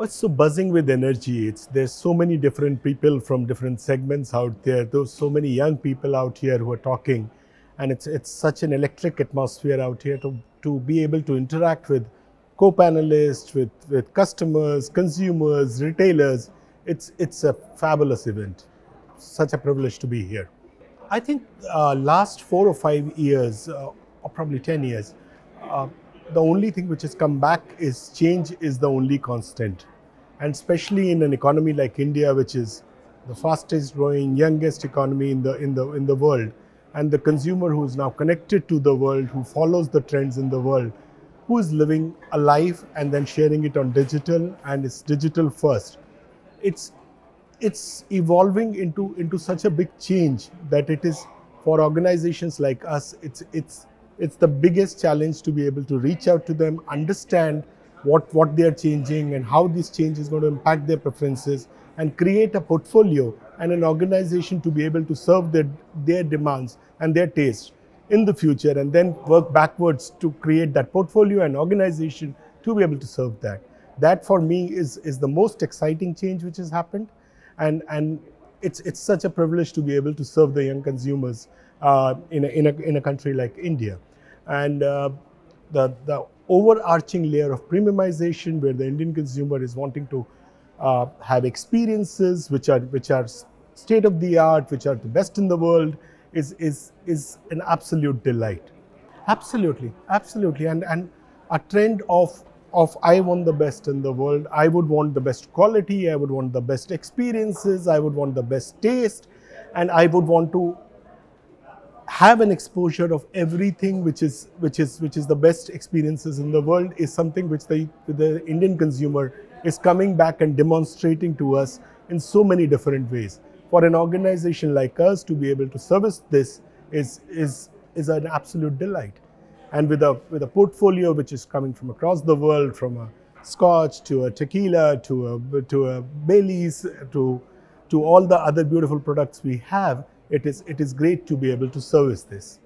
Oh, It's so buzzing with energy. It's there's so many different people from different segments out there. There's so many young people out here who are talking, and it's it's such an electric atmosphere out here to to be able to interact with co-panelists, with with customers, consumers, retailers. It's it's a fabulous event. Such a privilege to be here. I think uh, last four or five years, uh, or probably ten years, uh, the only thing which has come back is change is the only constant, and especially in an economy like India, which is the fastest growing, youngest economy in the in the in the world, and the consumer who is now connected to the world, who follows the trends in the world, who is living a life and then sharing it on digital and it's digital first. It's it's evolving into into such a big change that it is for organizations like us it's it's it's the biggest challenge to be able to reach out to them understand what what they are changing and how this change is going to impact their preferences and create a portfolio and an organization to be able to serve their their demands and their tastes in the future and then work backwards to create that portfolio and organization to be able to serve that. That for me is is the most exciting change which has happened. And and it's it's such a privilege to be able to serve the young consumers uh, in a, in a in a country like India, and uh, the the overarching layer of premiumization where the Indian consumer is wanting to uh, have experiences which are which are state of the art, which are the best in the world, is is is an absolute delight. Absolutely, absolutely, and and a trend of of I want the best in the world. I would want the best quality. I would want the best experiences. I would want the best taste, and I would want to have an exposure of everything which is which is which is the best experiences in the world is something which the the Indian consumer is coming back and demonstrating to us in so many different ways. For an organization like us to be able to service this is is is an absolute delight and with a with a portfolio which is coming from across the world, from a Scotch to a tequila to a to a Baileys to to all the other beautiful products we have, it is it is great to be able to service this.